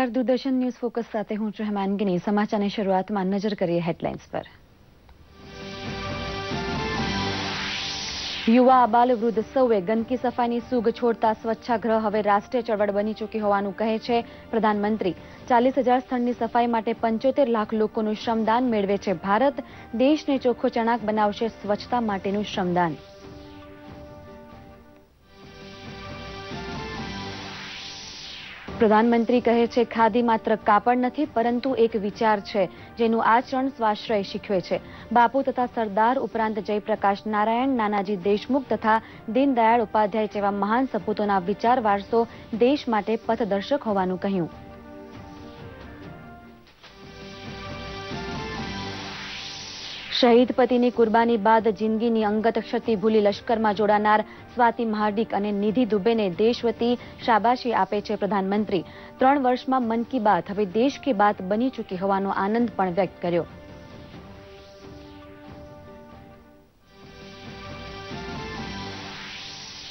નમસ્કાર Doordarshan news focus સાથે હું છું હેમાંગીની સમાચારની શરૂઆતમાં નજર કરીએ હેડલાઇન્સ પર. યુવા અબાલ વૃદ્ધ સૌએ ગંદકી સફાઈની સૂગ છોડતા સ્વચ્છાગ્રહ હવે રાષ્ટ્રીય ચળવળ બની ચૂકી હોવાનું કહે છે પ્રધાનમંત્રી. ચાલીસ હજાર સ્થળની સફાઈ માટે પંચોતેર લાખ લોકોનું શ્રમદાન મેળવે છે ભારત. દેશને ચોખ્ખો ચણાક બનાવશે સ્વચ્છતા માટેનું શ્રમદાન. પ્રધાનમંત્રી કહે છે, ખાદી માત્ર કાપડ નથી, પરંતુ એક વિચાર છે, જેનું આચરણ સ્વાશ્રય શીખવે છે. બાપુ તથા સરદાર ઉપરાંત જયપ્રકાશ નારાયણ, નાનાજી દેશમુખ તથા દીનદયાળ ઉપાધ્યાય જેવા મહાન સપૂતોના વિચાર વારસો દેશ માટે પથદર્શક હોવાનું કહ્યું. શહીદ પતિની કુરબાની બાદ જિંદગીની અંગત ક્ષતિ ભૂલી લશ્કરમાં જોડાનાર સ્વાતિ મહાડિક અને નિધિ દુબેને દેશ વતી શાબાશી આપે છે પ્રધાનમંત્રી. ત્રણ વર્ષમાં મન કી બાત, હવે દેશ કી બાત બની ચૂકી હોવાનો આનંદ પણ વ્યક્ત કર્યો.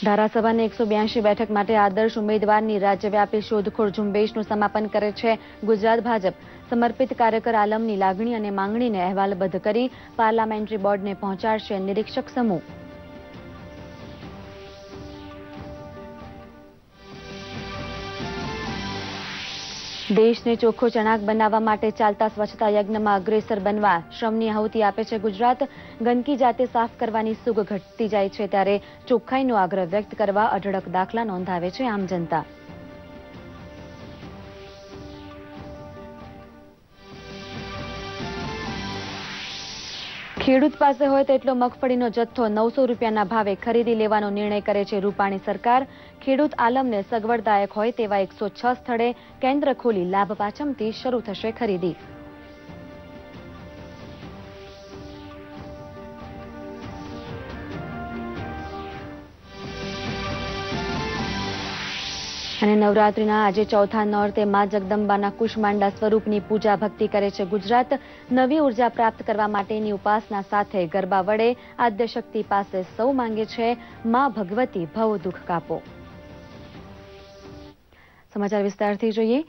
ધારાસભાની એકસો બ્યાસી બેઠક માટે આદર્શ ઉમેદવારની રાજ્યવ્યાપી શોધખોળ ઝુંબેશનું સમાપન કરે છે ગુજરાત ભાજપ. સમર્પિત કાર્યકર આલમની લાગણી અને માંગણીને અહેવાલબદ્ધ કરી પાર્લામેન્ટરી બોર્ડને પહોંચાડશે નિરીક્ષક સમૂહ. દેશને ચોખ્ખો ચણાક બનાવવા માટે ચાલતા સ્વચ્છતા યજ્ઞમાં અગ્રેસર બનવા શ્રમની આહુતિ આપે છે ગુજરાત. ગંદકી જાતે સાફ કરવાની સુગ ઘટતી જાય છે ત્યારે ચોખ્ખાઈનો આગ્રહ વ્યક્ત કરવા અઢળક દાખલા નોંધાવે છે આમ જનતા. ખેડૂત પાસે હોય તેટલો મગફળીનો જથ્થો નવસો રૂપિયાના ભાવે ખરીદી લેવાનો નિર્ણય કરે છે રૂપાણી સરકાર. ખેડૂત આલમને સગવડદાયક હોય તેવા એકસો છ સ્થળે કેન્દ્ર ખોલી લાભ પાચમથી શરૂ થશે ખરીદી. અને નવરાત્રીના આજે ચોથા નોરતે માં જગદંબાના કુશમાંડા સ્વરૂપની પૂજા ભક્તિ કરે છે ગુજરાત. નવી ઊર્જા પ્રાપ્ત કરવા માટેની ઉપાસના સાથે ગરબા વડે આદ્યશક્તિ પાસે સૌ માંગે છે. માં ભગવતી ભવ દુઃખ કાપો. સમાચાર વિસ્તારથી જોઈએ.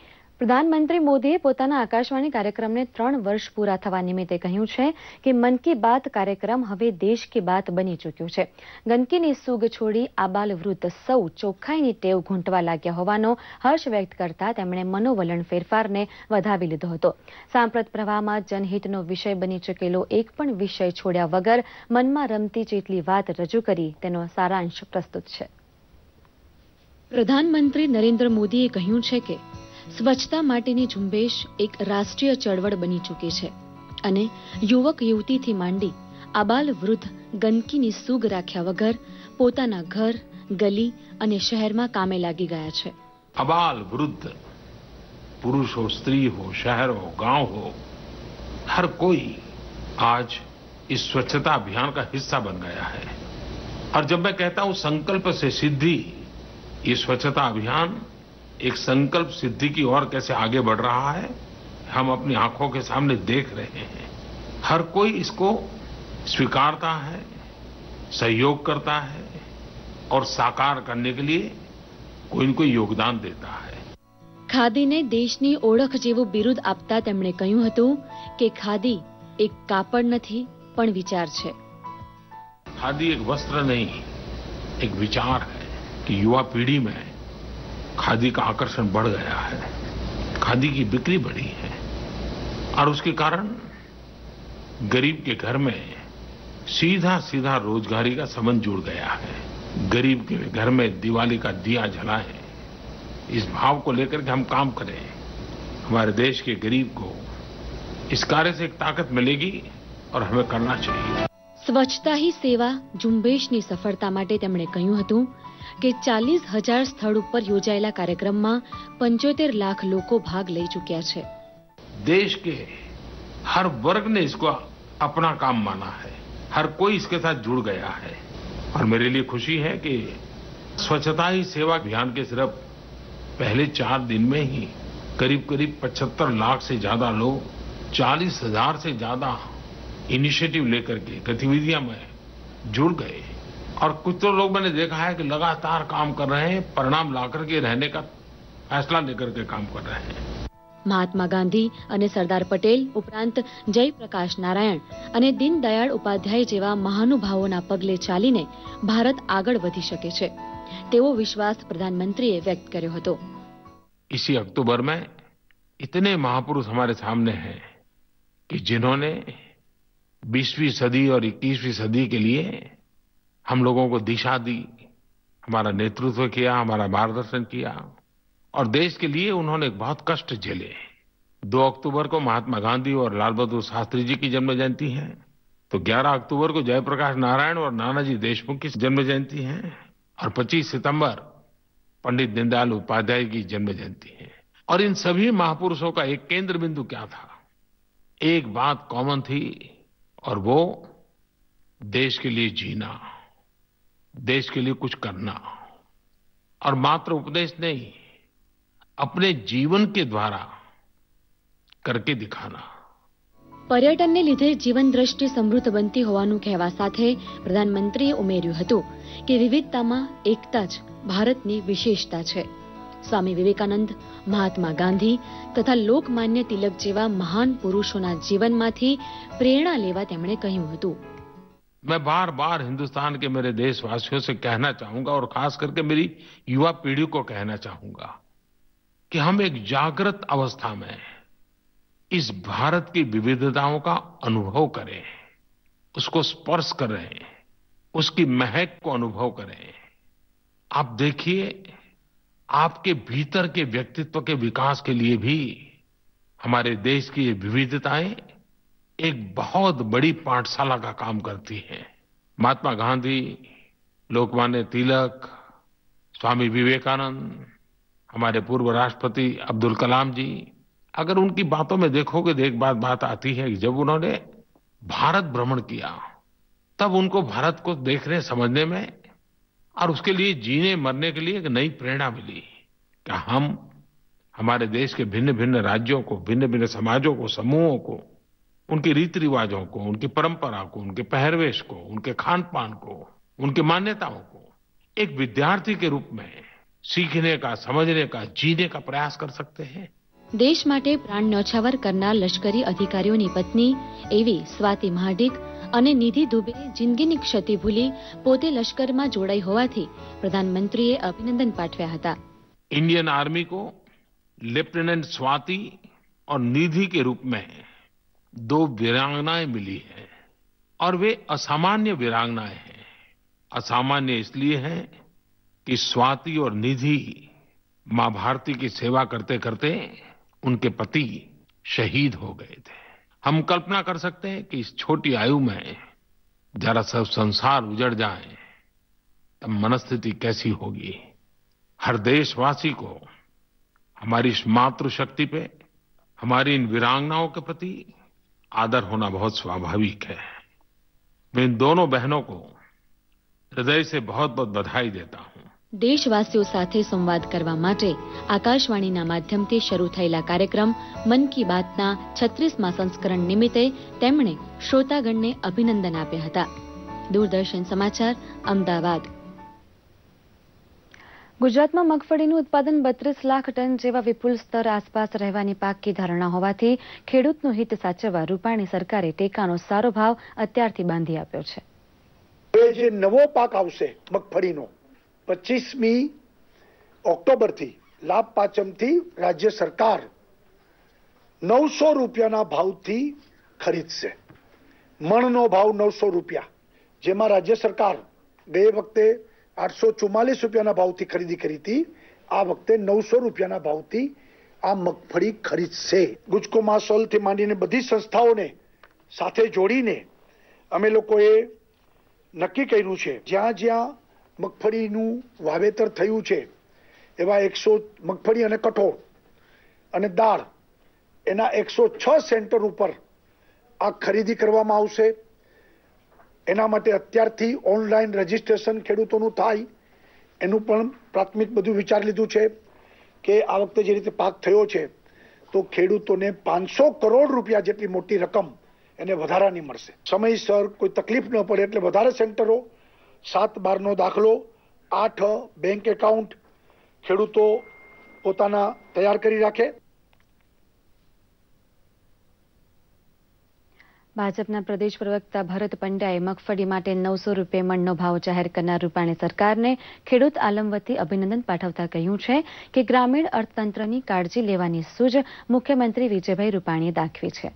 પ્રધાનમંત્રી મોદીએ પોતાના આકાશવાણી કાર્યક્રમને ત્રણ વર્ષ પૂરા થવા નિમિત્તે કહ્યું છે કે મન કી બાત કાર્યક્રમ હવે દેશ કી બાત બની ચૂક્યું છે. ગંદકીની સૂગ છોડી આબાલ વૃદ્ધ સૌ ચોખ્ખાઈની ટેવ ઘૂંટવા લાગ્યા હોવાનો હર્ષ વ્યક્ત કરતા તેમણે મનોવલણ ફેરફારને વધાવી લીધો હતો. સાંપ્રત પ્રવાહમાં જનહિતનો વિષય બની ચૂકેલો એક પણ વિષય છોડ્યા વગર મનમાં રમતી જેટલી વાત રજૂ કરી તેનો સારાંશ પ્રસ્તુત છે. પ્રધાનમંત્રી નરેન્દ્ર મોદીએ કહ્યું છે કે સ્વચ્છતા માટેની ઝુંબેશ એક રાષ્ટ્રીય ચળવળ બની ચૂકી છે અને યુવક યુવતીથી માંડી આબાલ વૃદ્ધ ગંદકીની સૂગ રાખ્યા વગર પોતાના ઘર ગલી અને શહેરમાં કામે લાગી ગયા છે अबाल वृद्ध पुरुष हो स्त्री हो शहर हो गांव हो हर कोई आज इस स्वच्छता अभियान का हिस्सा बन गया है और जब मैं कहता हूं संकल्प से सिद्धि ये स्वच्छता अभियान एक संकल्प सिद्धि की ओर कैसे आगे बढ़ रहा है हम अपनी आंखों के सामने देख रहे हैं हर कोई इसको स्वीकारता है सहयोग करता है और साकार करने के लिए कोई न कोई योगदान देता है ખાદીને દેશની ઓળખ જેવું બિરુદ આપતા તેમણે કહ્યું હતું કે ખાદી એક કાપડ નથી પણ વિચાર છે खादी एक वस्त्र नहीं एक विचार है कि युवा पीढ़ी में खादी का आकर्षण बढ़ गया है खादी की बिक्री बढ़ी है और उसके कारण गरीब के घर में सीधा सीधा रोजगारी का संबंध जुड़ गया है गरीब के घर में दिवाली का दिया जलाएं इस भाव को लेकर के हम काम करें हमारे देश के गरीब को इस कार्य से एक ताकत मिलेगी और हमें करना चाहिए સ્વચ્છતા હી સેવા ઝુંબેશની સફળતા માટે તેમણે કહ્યું હતું કે ચાલીસ હજાર સ્થળ ઉપર યોજાયેલા કાર્યક્રમમાં પંચોતેર લાખ લોકો ભાગ લઈ ચૂક્યા છે देश के हर वर्ग ने इसको अपना काम माना है हर कोई इसके साथ जुड़ गया है और मेरे लिए खुशी है कि स्वच्छता ही सेवा अभियान के सिर्फ पहले चार दिन में ही करीब करीब 75 लाख से ज्यादा लोग चालीस हजार से ज्यादा इनिशिएटिव लेकर के गतिविधियां में जुड़ गए और कुछ तो लोग मैंने देखा है कि लगातार काम कर रहे हैं परिणाम ला करके रहने का फैसला लेकर के काम कर रहे हैं મહાત્મા ગાંધી અને સરદાર પટેલ ઉપરાંત જયપ્રકાશ નારાયણ અને દીનદયાળ ઉપાધ્યાય જેવા મહાનુભાવોના પગલે ચાલીને ભારત આગળ વધી શકે છે તેવો વિશ્વાસ પ્રધાનમંત્રીએ વ્યક્ત કર્યો હતો इसी अक्टूबर में इतने महापुरुष हमारे सामने हैं कि जिन्होंने 20वीं सदी और 21वीं सदी के लिए हम लोगों को दिशा दी, हमारा नेतृत्व किया, हमारा मार्गदर्शन किया, और देश के लिए उन्होंने बहुत कष्ट झेले। दो अक्टूबर को महात्मा गांधी और लाल बहादुर शास्त्री जी की जन्म जयंती है तो 11 अक्टूबर को जयप्रकाश नारायण और नानाजी देशमुख की जन्म जयंती है, और 25 सितंबर पंडित दीनदयाल उपाध्याय की जन्म जयंती है। और इन सभी महापुरुषों का एक केंद्र बिंदु क्या था? एक बात कॉमन थी, और वो देश के लिए जीना। देश के लिए कुछ करना और मात्र उपदेश नहीं अपने जीवन के द्वारा करके दिखाना પર્યટનને લીધે જીવન દ્રષ્ટિ સમૃદ્ધ બનતી હોવાનું કહેવા સાથે પ્રધાનમંત્રીએ ઉમેર્યું હતું કે વિવિધતામાં એકતા જ ભારતની વિશેષતા છે સ્વામી વિવેકાનંદ મહાત્મા ગાંધી તથા લોકમાન્ય તિલક જેવા મહાન પુરુષોના જીવનમાંથી પ્રેરણા લેવા તેમણે કહ્યું હતું मैं बार बार हिंदुस्तान के मेरे देशवासियों से कहना चाहूँगा और खास करके मेरी युवा पीढ़ी को कहना चाहूँगा कि हम एक जागृत अवस्था में इस भारत की विविधताओं का अनुभव करें, उसको स्पर्श करें, उसकी महक को अनुभव करें। आप देखिए, आपके भीतर के व्यक्तित्व के विकास के लिए भी हमारे देश की ये विविधताएँ एक बहुत बड़ी पाठशाला का काम करती है। महात्मा गांधी, लोकमान्य तिलक, स्वामी विवेकानंद, हमारे पूर्व राष्ट्रपति अब्दुल कलाम जी। अगर उनकी बातों में देखोगे तो एक बात बात आती है कि जब उन्होंने भारत भ्रमण किया, तब उनको भारत को देखने, समझने में और उसके लिए जीने, मरने के लिए एक नई प्रेरणा मिली कि हम, हमारे देश के भिन्न भिन्न राज्यों को भिन्न भिन्न समाजों को, समूहों को उनके रीति रिवाजों को उनकी परंपरा को उनके पहरवेश को उनके खान पान को उनकी मान्यताओं को एक विद्यार्थी के रूप में सीखने का समझने का जीने का प्रयास कर सकते हैं દેશ માટે પ્રાણ ન્યોછાવર કરનાર લશ્કરી અધિકારીઓની પત્ની એવી સ્વાતિ મહાડિક અને નિધિ દુબે જિંદગીની ક્ષતિ ભૂલી પોતે લશ્કરમાં જોડાઈ હોવાથી પ્રધાનમંત્રીએ અભિનંદન પાઠવ્યા હતા इंडियन आर्मी को लेफ्टिनेंट स्वाति और निधि के रूप में दो वीरांगनाएँ मिली हैं और वे असामान्य वीरांगनाएँ हैं। असामान्य इसलिए हैं कि स्वाति और निधि माँ भारती की सेवा करते करते उनके पति शहीद हो गए थे। हम कल्पना कर सकते हैं कि इस छोटी आयु में जरा सब संसार उजड़ जाए, तब मनस्थिति कैसी होगी। हर देशवासी को हमारी इस मातृशक्ति पे, हमारी इन वीरांगनाओं के प्रति आदर होना बहुत स्वाभाविक है मैं इन दोनों बहनों को हृदय से बहुत बहुत बधाई देता हूं દેશવાસીઓ સાથે સંવાદ કરવા માટે આકાશવાણીના માધ્યમથી શરૂ થયેલા કાર્યક્રમ મન કી બાતના છત્રીસમા સંસ્કરણ નિમિત્તે તેમણે શ્રોતાગણને અભિનંદન આપ્યા હતા દૂરદર્શન સમાચાર અમદાવાદ ગુજરાતમાં મગફળીનું ઉત્પાદન બત્રીસ લાખ ટન જેવા વિપુલ સ્તર આસપાસ રહેવાની પાકી ધારણા હોવાથી ખેડૂતનું હિત સાચવવા રૂપાણી સરકારે ટેકાનો સારો ભાવ અત્યારથી બાંધી આપ્યો છે. એ જે નવો પાક આવશે મગફળીનો, પચીસમી ઓક્ટોબરથી લાભ પાંચમથી રાજ્ય સરકાર નવસો રૂપિયાના ભાવથી ખરીદશે. મણનો ભાવ નવસો રૂપિયા, જેમાં રાજ્ય સરકાર ગયે વખતે આઠસો ચુમ્માલીસ રૂપિયાના ભાવથી ખરીદી કરી હતી. આ વખતે નવસો રૂપિયાના ભાવથી આ મગફળી ખરીદશે. ગુજકો માસોલથી માંડીને બધી સંસ્થાઓને સાથે જોડીને અમે લોકોએ નક્કી કર્યું છે, જ્યાં જ્યાં મગફળીનું વાવેતર થયું છે, એવા એકસો મગફળી અને કઠોળ અને દાળ, એના એકસો છ સેન્ટર ઉપર આ ખરીદી કરવામાં આવશે. એના માટે અત્યારથી ઓનલાઈન રજીસ્ટ્રેશન ખેડૂતોનું થાય, એનું પણ પ્રાથમિક બધું વિચાર લીધું છે કે આ વખતે જે રીતે પાક થયો છે, તો ખેડૂતોને પાંચસો કરોડ રૂપિયા જેટલી મોટી રકમ એને વધારાની મળશે. સમયસર કોઈ તકલીફ ન પડે એટલે વધારે સેન્ટરો, સાત બારનો દાખલો, આઠ બેંક એકાઉન્ટ ખેડૂતો પોતાના તૈયાર કરી રાખે. ભાજપના પ્રદેશ પ્રવક્તા ભરત પંડ્યાએ મગફળી માટે નવસો રૂપિયા મણનો ભાવ જાહેર કરનાર રૂપાણી સરકારને ખેડૂત આલમ અભિનંદન પાઠવતા કહ્યું છે કે ગ્રામીણ અર્થતંત્રની કાળજી લેવાની સૂઝ મુખ્યમંત્રી વિજયભાઈ રૂપાણીએ દાખવી છે.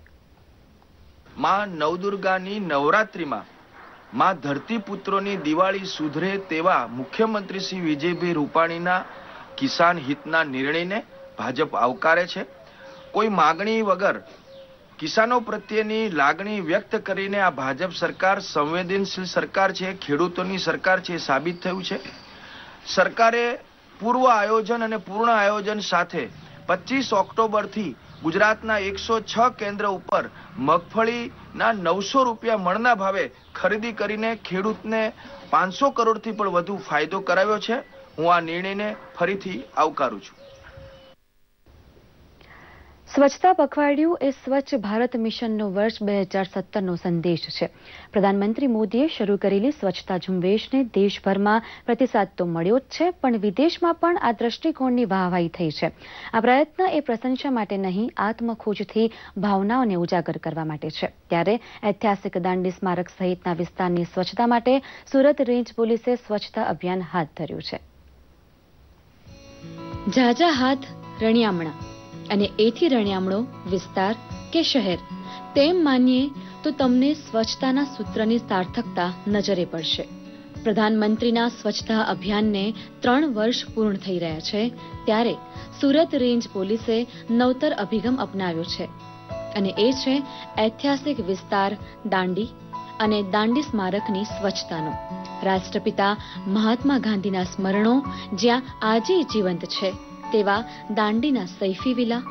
માં નવદુર્ગાની નવરાત્રિમાં માં ધરતીપુત્રોની દિવાળી સુધરે તેવા મુખ્યમંત્રી શ્રી વિજયભાઈ રૂપાણીના કિસાન હિતના નિર્ણયને ભાજપ આવકારે છે. કોઈ માગણી વગર કિસાનો પ્રત્યેની લાગણી વ્યક્ત કરીને આ ભાજપ સરકાર સંવેદનશીલ સરકાર છે, ખેડૂતોની સરકાર છે સાબિત થયું છે. સરકારે પૂર્વ આયોજન અને પૂર્ણ આયોજન સાથે પચીસ ઓક્ટોબરથી ગુજરાતના એકસો છ કેન્દ્ર ઉપર મગફળીના નવસો રૂપિયા મણના ભાવે ખરીદી કરીને ખેડૂતને પાંચસો કરોડથી પણ વધુ ફાયદો કરાવ્યો છે. હું આ નિર્ણયને ફરીથી આવકારું છું. સ્વચ્છતા પખવાડિયું એ સ્વચ્છ ભારત મિશનનો વર્ષ બે હજાર સત્તરનો સંદેશ છે. પ્રધાનમંત્રી મોદીએ શરૂ કરેલી સ્વચ્છતા ઝુંબેશને દેશભરમાં પ્રતિસાદ તો મળ્યો જ છે, પણ વિદેશમાં પણ આ દ્રષ્ટિકોણની વાહવાહી થઈ છે. આ પ્રયત્ન એ પ્રશંસા માટે નહીં, આત્મખોજથી ભાવનાઓને ઉજાગર કરવા માટે છે. ત્યારે ઐતિહાસિક દાંડી સ્મારક સહિતના વિસ્તારની સ્વચ્છતા માટે સુરત રેન્જ પોલીસે સ્વચ્છતા અભિયાન હાથ ધર્યું છે. ઝાઝા હાથ રણિયામણા અને એથી રણિયામણો, વિસ્તાર કે શહેર, તેમ માનીએ તો તમને સ્વચ્છતાના સૂત્રની સાર્થકતા નજરે પડશે. પ્રધાનમંત્રીના સ્વચ્છતા અભિયાનને ત્રણ વર્ષ પૂર્ણ થઈ રહ્યા છે, ત્યારે સુરત રેન્જ પોલીસે નવતર અભિગમ અપનાવ્યો છે. અને એ છે ઐતિહાસિક વિસ્તાર દાંડી અને દાંડી સ્મારકની સ્વચ્છતાનો. રાષ્ટ્રપિતા મહાત્મા ગાંધીના સ્મરણો જ્યાં આજે જીવંત છે. તેવા દાંડીના સૈફી વિલા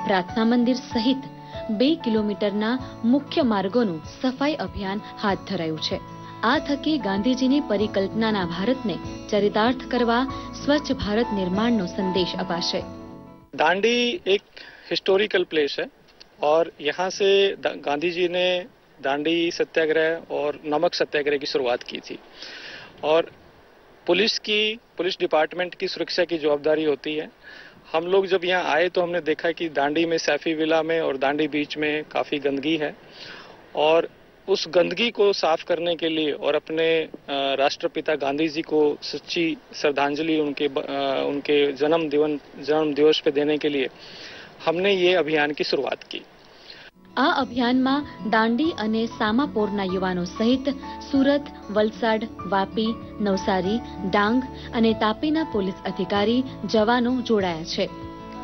પ્રાર્થના મંદિર સહિત બે કિલોમીટરના મુખ્ય માર્ગોનું સફાઈ અભિયાન હાથ ધરાયું છે આ થકી ગાંધીજીની પરિકલ્પનાના ભારતને ચરિતાર્થ કરવા સ્વચ્છ ભારત નિર્માણનો સંદેશ અપાશે दांडी एक हिस्टोरिकल प्लेस है और यहाँ से गांधी जी ने दांडी सत्याग्रह और नमक सत्याग्रह की शुरुआत की थी और पुलिस की, पुलिस डिपार्टमेंट की सुरक्षा की जवाबदारी होती है। हम लोग जब यहाँ आए तो हमने देखा कि दांडी में, सैफी विला में और दांडी बीच में काफ़ी गंदगी है और उस गंदगी को साफ़ करने के लिए और अपने राष्ट्रपिता गांधी जी को सच्ची श्रद्धांजलि उनके उनके जन्म दिवन जन्म दिवस पे देने के लिए हमने ये अभियान की शुरुआत की। આ અભિયાનમાં દાંડી અને સામાપોરના યુવાનો સહિત સુરત, વલસાડ, વાપી, નવસારી, ડાંગ અને તાપીના પોલીસ અધિકારી જવાનો જોડાયા છે.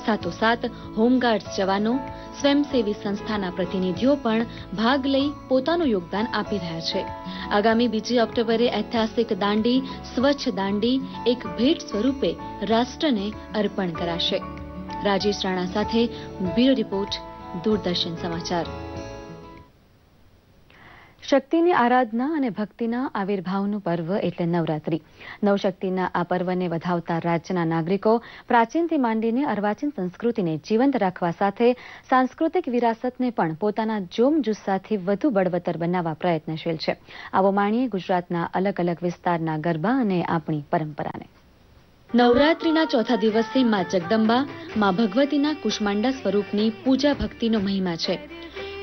સાથોસાથ હોમગાર્ડ્સ જવાનો, સ્વયંસેવી સંસ્થાના પ્રતિનિધિઓ પણ ભાગ લઈ પોતાનું યોગદાન આપી રહ્યા છે. આગામી બીજી ઓક્ટોબરે ઐતિહાસિક દાંડી, સ્વચ્છ દાંડી, એક ભેટ સ્વરૂપે રાષ્ટ્રને અર્પણ કરાશે. રાજેશ રાણા સાથે બ્યુરો રિપોર્ટ દૂરદર્શન સમાચાર. શક્તિની આરાધના અને ભક્તિના આવિર્ભાવનું પર્વ એટલે નવરાત્રી. નવશક્તિના આ પર્વને વધાવતા રાજ્યના નાગરિકો પ્રાચીનથી માંડીને અર્વાચીન સંસ્કૃતિને જીવંત રાખવા સાથે સાંસ્કૃતિક વિરાસતને પણ પોતાના જોમ જુસ્સાથી વધુ બળવતર બનાવવા પ્રયત્નશીલ છે. આવો માણીએ ગુજરાતના અલગ અલગ વિસ્તારના ગરબા અને આપણી પરંપરાને. નવરાત્રીના ચોથા દિવસે મા જગદંબા, મા ભગવતીના કુષ્માંડા સ્વરૂપની પૂજા ભક્તિનો મહિમા છે.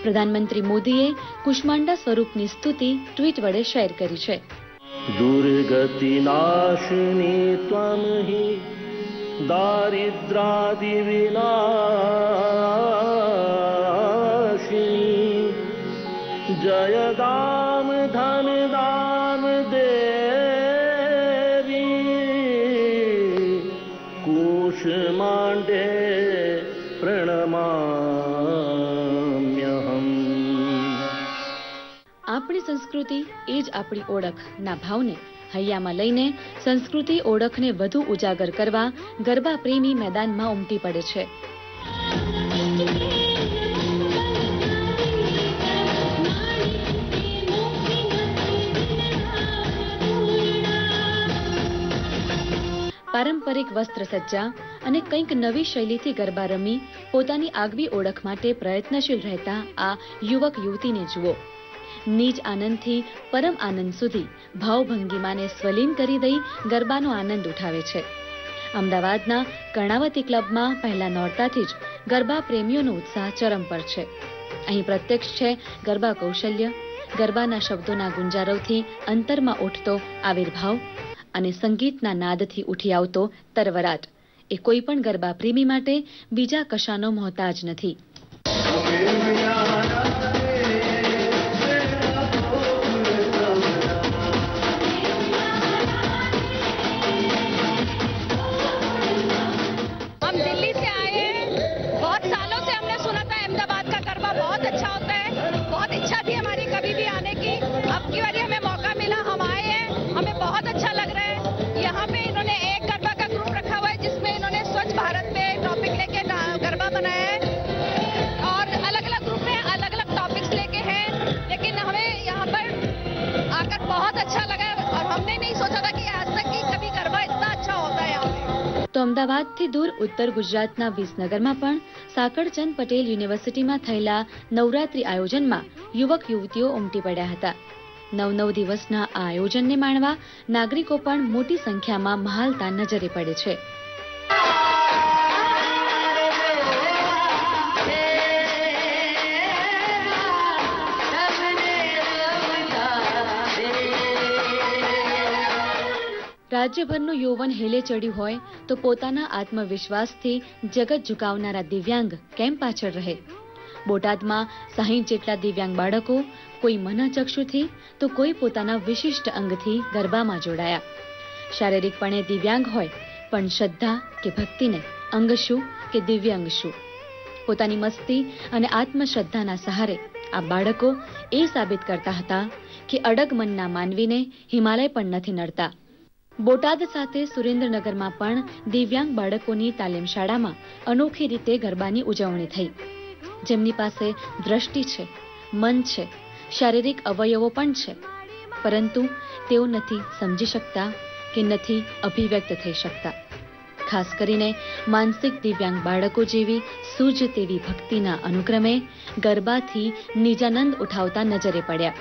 પ્રધાનમંત્રી મોદીએ કુષ્માંડા સ્વરૂપની સ્તુતિ ટ્વીટ વડે શેર કરી છે. દુર્ગતિ નાશની ત્વમ હિ, દારિદ્રાદિ વિનાશિની. જય દામ સંસ્કૃતિ એ જ આપણી ઓળખ. ના ભાવને હૈયામાં લઈને સંસ્કૃતિ ઓળખને વધુ ઉજાગર કરવા ગરબા પ્રેમી મેદાનમાં ઉમટી પડે છે. પારંપરિક વસ્ત્ર સજ્જા અને કંઈક નવી શૈલીથી ગરબા રમી પોતાની આગવી ઓળખ માટે પ્રયત્નશીલ રહેતા આ યુવક યુવતીને જુઓ. નીજ આનંદથી, પરમ આનંદ સુધી ભાવભંગીમાને સ્વલીન કરી દઈ ગરબાનો આનંદ ઉઠાવે છે. અમદાવાદના કર્ણાવતી ક્લબમાં પહેલા નોરતાથી જ ગરબા પ્રેમીઓનો ઉત્સાહ ચરમ પર છે. અહીં પ્રત્યક્ષ છે ગરબા કૌશલ્ય. ગરબાના શબ્દોના ગુંજારવથી અંતરમાં ઉઠતો આવિર્ભાવ અને સંગીતના નાદથી ઉઠી આવતો તરવરાટ. એ કોઈ પણ ગરબા પ્રેમી માટે બીજા કશાનો મોહતાજ નથી. તો અમદાવાદથી દૂર ઉત્તર ગુજરાતના વિસનગરમાં પણ સાકળચંદ પટેલ યુનિવર્સિટીમાં થયેલા નવરાત્રી આયોજનમાં યુવક યુવતીઓ ઉમટી પડ્યા હતા. નવ નવ દિવસના આ આયોજનને માણવા નાગરિકો પણ મોટી સંખ્યામાં મહાલતા નજરે પડે છે. રાજ્યભરનું યૌવન હેલે ચડ્યું હોય તો પોતાના આત્મવિશ્વાસથી જગત ઝુકાવનારા દિવ્યાંગ કેમ પાછળ રહે? બોટાદમાં સાહીઠ જેટલા દિવ્યાંગ બાળકો કોઈ મનચક્ષુથી તો કોઈ પોતાના વિશિષ્ટ અંગથી ગરબામાં જોડાયા. શારીરિકપણે દિવ્યાંગ હોય પણ શ્રદ્ધા કે ભક્તિને અંગ શું કે દિવ્યાંગ શું પોતાની મસ્તી અને આત્મશ્રદ્ધાના સહારે આ બાળકો એ સાબિત કરતા હતા કે અડગ મનના માનવીને હિમાલય પણ નથી નડતા. બોટાદ સાથે સુરેન્દ્રનગરમાં પણ દિવ્યાંગ બાળકોની તાલીમ શાળામાં અનોખી રીતે ગરબાની ઉજવણી થઈ. જેમની પાસે દ્રષ્ટિ છે, મન છે, શારીરિક અવયવો પણ છે, પરંતુ તેઓ નથી સમજી શકતા કે નથી અભિવ્યક્ત થઈ શકતા. ખાસ કરીને માનસિક દિવ્યાંગ બાળકો જેવી સૂજ તેવી ભક્તિના અનુક્રમે ગરબાથી નિજાનંદ ઉઠાવતા નજરે પડ્યા.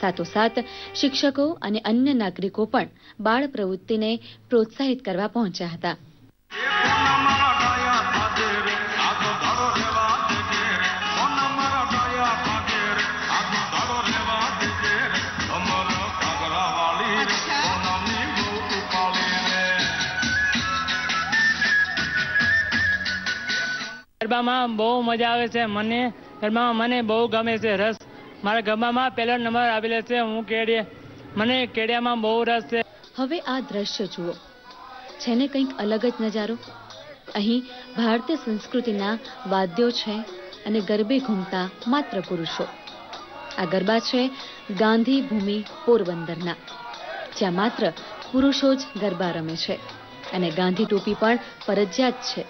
સાથોસાથ શિક્ષકો અને અન્ય નાગરિકો પણ બાળ પ્રવૃત્તિને પ્રોત્સાહિત કરવા પહોંચ્યા હતા. ગરબામાં બહુ મજા આવે છે. મને ગરબામાં મને બહુ ગમે છે. રસ મારા ગરબામાં પહેલો નંબર આવેલો છે, હું કેડીએ મને કેડિયામાં બહુ રસ છે. હવે આ દ્રશ્ય જુઓ. છે ને કંઈક અલગ જ નજારો. અહીં ભારતીય સંસ્કૃતિના વાદ્યો છે અને ગરબે ઘૂમતા માત્ર પુરુષો. આ ગરબા છે ગાંધી ભૂમિ પોરબંદરના, જ્યાં માત્ર પુરુષો જ ગરબા રમે છે. અને ગાંધી ટોપી પણ ફરજિયાત છે.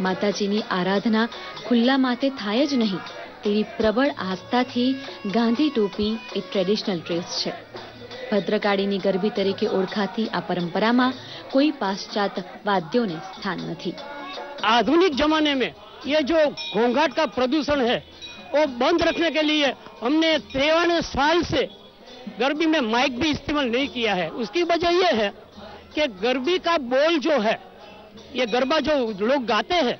માતાજીની આરાધના ખુલ્લા માથે થાય જ નહીં. તેવી પ્રબળ આસ્થાથી ગાંધી ટોપી એ ટ્રેડિશનલ ડ્રેસ છે ભદ્રકાળીની ગરબી તરીકે ઓળખાતી આ પરંપરામાં કોઈ પાશ્ચાત વાદ્યોને સ્થાન નથી आधुनिक जमाने में ये जो घोंघाट का प्रदूषण है वो बंद रखने के लिए हमने तिरवन साल से गरबी में माइक भी इस्तेमाल नहीं किया है उसकी वजह ये है कि गरबी का बोल जो है ये गरबा जो लोग गाते हैं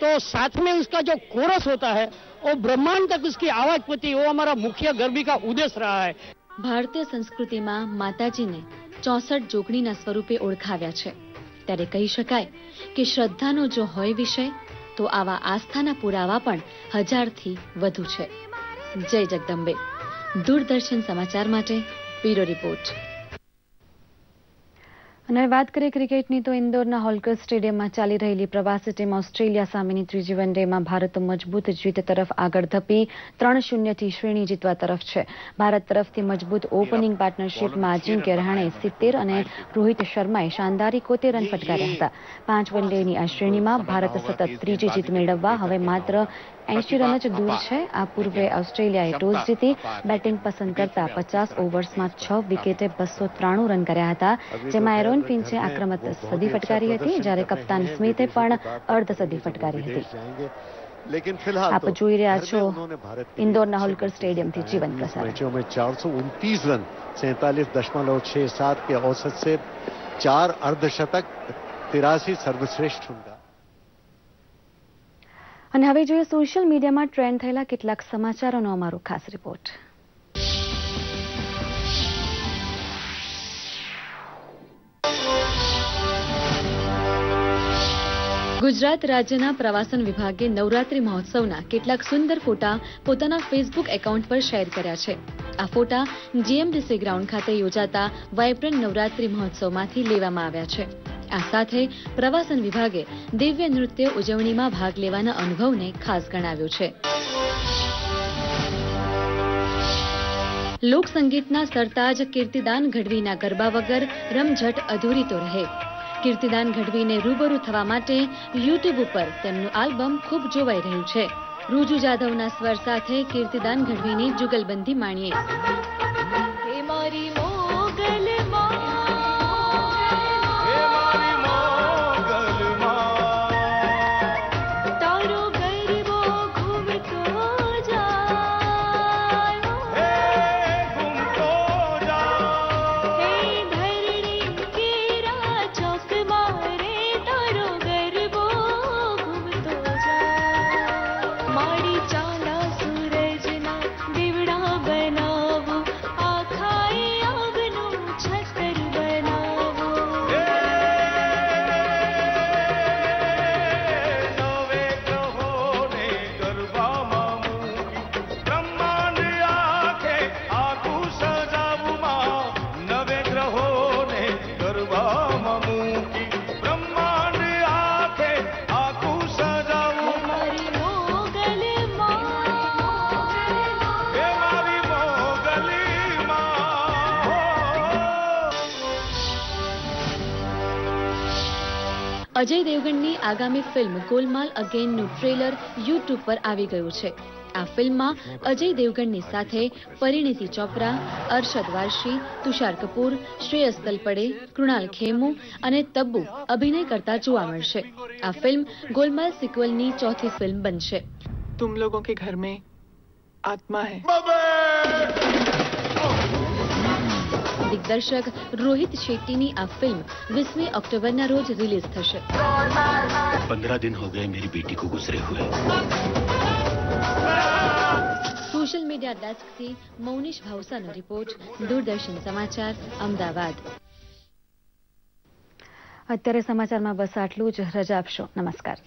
तो साथ में उसका जो कोरस होता है वो ब्रह्मांड तक उसकी आवाज पहुंची वो हमारा मुख्य गरबी का उद्देश्य रहा है ભારતીય સંસ્કૃતિમાં માતાજીને ચોસઠ જોગણીના સ્વરૂપે ઓળખાવ્યા છે ત્યારે કહી શકાય કે શ્રદ્ધાનો જો હોય વિષય તો આવા આસ્થાના પુરાવા પણ હજારથી વધુ છે જય જગદંબે દૂરદર્શન સમાચાર માટે બ્યુરો રિપોર્ટ અને વાત કરીએ ક્રિકેટની તો ઇન્દોરના હોલકર સ્ટેડિયમમાં ચાલી રહેલી પ્રવાસી ટીમ ઓસ્ટ્રેલિયા સામેની ત્રીજી વન ડેમાં ભારત મજબૂત જીત તરફ આગળ ધપી, ત્રણ શૂન્યથી શ્રેણી જીતવા તરફ છે. ભારત તરફથી મજબૂત ઓપનિંગ પાર્ટનરશિપમાં અજિંક્ય રહાણે સિત્તેર અને રોહિત શર્માએ શાનદાર એકોતેર રન ફટકાર્યા હતા. પાંચ વન ડેની આ શ્રેણીમાં ભારત સતત ત્રીજી જીત મેળવવા હવે માત્ર એંશી રન જ દૂર છે આ પૂર્વે ઓસ્ટ્રેલિયાએ ટોસ જીતી બેટિંગ પસંદ કરતા પચાસ ઓવર્સમાં છ વિકેટે બસો ત્રાણું રન કર્યા હતા જેમાં એરોન ફિન્ચે આક્રમક સદી ફટકારી હતી જ્યારે કપ્તાન સ્મિથે પણ અર્ધ સદી ફટકારી હતી लेकिन फिलहाल આપ तो જોઈ રહ્યા घर છો में उन्होंने भारत के लिए ઇન્દોરના હોલકર સ્ટેડિયમથી જીવન પ્રસારણ मैचों में चार सौ उनतीस रन सैतालीस दशमलव छह सात के औसत से चार अर्धशतक तिरासी सर्वश्रेष्ठ उनका અને હવે જોઈએ સોશિયલ મીડિયામાં ટ્રેન્ડ થયેલા કેટલાક સમાચારોનો અમારો ખાસ રિપોર્ટ. ગુજરાત રાજ્યના પ્રવાસન વિભાગે નવરાત્રી મહોત્સવના કેટલાક સુંદર ફોટા પોતાના ફેસબુક એકાઉન્ટ પર શેર કર્યા છે. આ ફોટા જીએમડીસી ગ્રાઉન્ડ ખાતે યોજાતા વાયબ્રન્ટ નવરાત્રી મહોત્સવમાંથી લેવામાં આવ્યા છે. આ સાથે પ્રવાસન વિભાગે દિવ્ય નૃત્ય ઉજવણીમાં ભાગ લેવાના અનુભવને ખાસ ગણાવ્યો છે. લોકસંગીતના સરતાજ કીર્તિદાન ગઢવીના ગરબા વગર રમઝટ અધૂરી તો રહે. કીર્તિદાન ગઢવીને રૂબરૂ થવા માટે યુટ્યુબ ઉપર તેમનું આલ્બમ ખૂબ જોવાઈ રહ્યું છે. રૂજુ જાધવના સ્વર સાથે કીર્તિદાન ગઢવીની જુગલબંધી માણીએ. અજય દેવગણની આગામી ફિલ્મ ગોલમાલ અગેનનું ટ્રેલર યુટ્યુબ પર આવી ગયું છે. આ ફિલ્મમાં અજય દેવગણની સાથે પરિણીતિ ચોપરા અરશદ વારસી તુષાર કપૂર શ્રેયસ તલપડે કૃણાલ ખેમુ અને તબ્બુ અભિનય કરતા જોવા મળશે. આ ફિલ્મ ગોલમાલ સિક્વલની ચોથી ફિલ્મ બનશે. તુમ લોકો કે ઘર મે આત્મા હૈ. દિગ્દર્શક રોહિત શેટ્ટીની આ ફિલ્મ વીસમી ઓક્ટોબરના રોજ રિલીઝ થશે. પંદર દિન હો ગયા મેરી બેટી કો ગુજરે હુએ. સોશિયલ મીડિયા ડેસ્કથી મૌનિશ ભાવસાનો રિપોર્ટ દૂરદર્શન સમાચાર અમદાવાદ. અત્યારે સમાચારમાં બસ આટલું જ. રજા આપશો. નમસ્કાર.